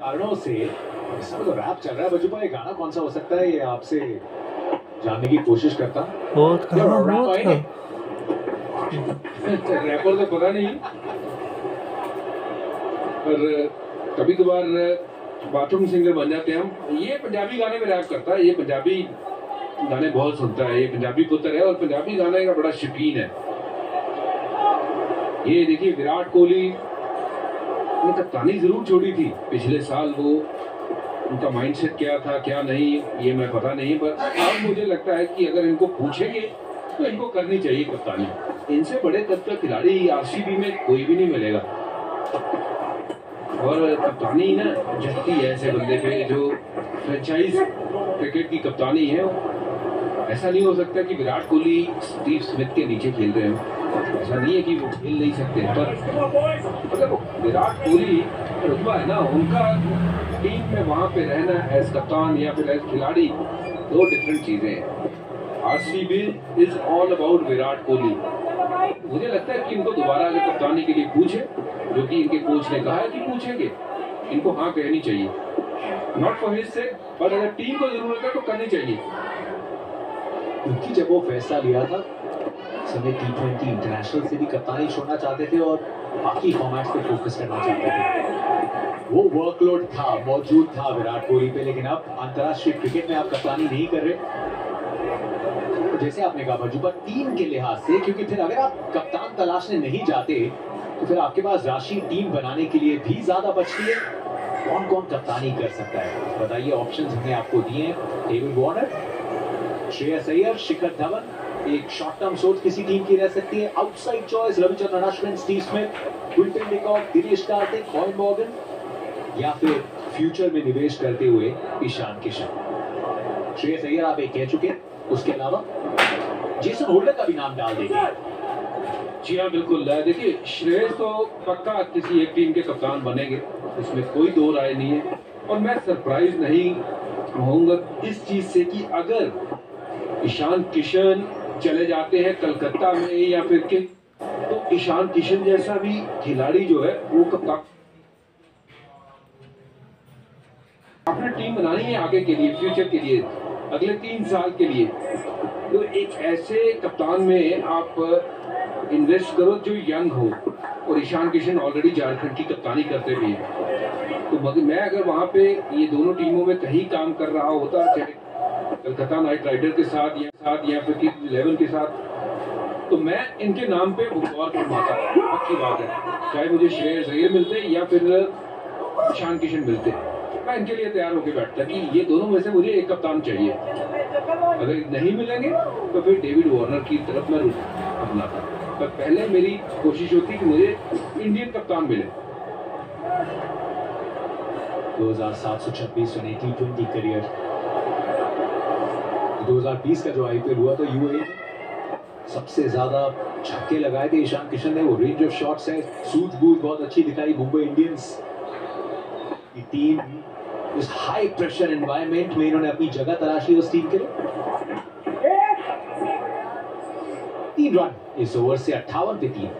कारणों से समय तो रैप चल रहा है बजुपा ये गाना कौन सा हो सकता है ये आपसे जानने की कोशिश करता बहुत रैप बहुत आएँगे? रैपर तो पता नहीं। पर कभी कभार बाथरूम सिंगर बन जाते हैं हम। ये पंजाबी गाने में रैप करता है ये पंजाबी गाने बहुत सुनता है ये पंजाबी पुत्र है और पंजाबी गाने का बड़ा शौकीन है। ये देखिए विराट कोहली ने कप्तानी ज़रूर छोड़ी थी। पिछले साल वो उनका माइंडसेट क्या था, क्या नहीं, ये मैं पता नहीं पर अब मुझे लगता है कि अगर इनको पूछेंगे तो इनको करनी चाहिए कप्तानी। इनसे बड़े कद का खिलाड़ी आरसीबी में कोई भी नहीं मिलेगा। और कप्तानी ना जगती है ऐसे बंदे पे जो फ्रेंचाइज क्रिकेट की कप्तानी है ऐसा नहीं हो सकता कि विराट कोहली स्टीव स्मिथ के नीचे खेल रहे हो। ऐसा नहीं है कि वो खेल नहीं सकते, पर मतलब विराट कोहली रुतबा है ना, उनका टीम में वहाँ पे रहना एज कप्तान या फिर एज खिलाड़ी, दो डिफरेंट चीज़ें हैं। RCB is all about Virat Kohli. मुझे लगता है कि इनको दोबारा अगर कप्तानी के लिए पूछे, जो कि इनके कोच ने कहा है कि पूछेंगे। इनको हाँ कहनी चाहिए। नॉट फॉर हिज से पर अगर टीम को ज़रूरत है तो करनी चाहिए। क्योंकि जब वो फैसला लिया था समय टी ट्वेंटी इंटरनेशनल से भी कप्तानी छोड़ना चाहते थे और बाकी फॉर्मेट्स पे फोकस करना चाहते थे। वो वर्कलोड था, मौजूद था विराट कोहली पे, लेकिन अब अंतर्राष्ट्रीय क्रिकेट में आप कप्तानी नहीं कर रहे। तो जैसे आपने कहा मजूबा टीम के लिहाज से, क्योंकि फिर अगर आप कप्तान तलाशने नहीं जाते तो फिर आपके पास राशि टीम बनाने के लिए भी ज़्यादा बचती है। कौन कौन कप्तानी कर सकता है? बताइए ऑप्शंस हमने आपको दिए हैं। डेविड वार्नर श्रेयस अय्यर, शिखर धवन, एक शॉर्ट टर्म सोच किसी टीम की रह सकती है। Outside choice Ravichandran Ashwin Steve Smith Quinton de Kock Dinesh Karthik Eoin Morgan या फिर फ्यूचर में निवेश करते हुए ईशान किशन। श्रेयस अय्यर आप एक कह चुके उसके अलावा जेसन होल्डर का भी नाम डाल देंगे जी हाँ बिल्कुल। देखिए, श्रेयस तो पक्का किसी एक टीम के कप्तान बनेंगे। इसमें कोई दो राय नहीं है। और मैं सरप्राइज़ नहीं होऊँगा इस चीज़ से कि अगर ईशान किशन चले जाते हैं कलकत्ता में या फिर के तो ईशान किशन जैसा भी खिलाड़ी जो है, वो कप्तान अपनी टीम बनानी है आगे के लिए फ्यूचर के लिए, अगले तीन साल के लिए। तो एक ऐसे कप्तान में आप इन्वेस्ट करो जो यंग हो, और ईशान किशन ऑलरेडी झारखंड की कप्तानी करते भी हैं। तो मैं अगर वहाँ पे ये दोनों टीमों में कहीं काम कर रहा होता चाहे कलकत्ता नाइट राइडर के साथ या साथ या फिर किंग्स इलेवन के साथ। तो मैं इनके नाम पे गौर फरमाता पक्की बात है। चाहे मुझे श्रेयस अय्यर मिलते या फिर शान किशन मिलते, मैं इनके लिए तैयार होकर बैठता कि ये दोनों में से मुझे एक कप्तान चाहिए। अगर नहीं मिलेंगे तो फिर डेविड वार्नर की तरफ़ मैं रुक अपनाता पर पहले मेरी कोशिश होती कि मुझे इंडियन कप्तान मिले। 2726 रने टी ट्वेंटी करियर। 2020 का जो आईपीएल हुआ तो यूएई में सबसे ज़्यादा छक्के लगाए थे। ईशान किशन ने वो रेंज ऑफ़ शॉट्स है। सूझबूझ बहुत अच्छी दिखाई मुंबई इंडियंस की टीम उस हाई प्रेशर एनवायरनमेंट में इन्होंने अपनी जगह तलाशी उस टीम के लिए। तीन रन इस ओवर से अट्ठावन पे तीन।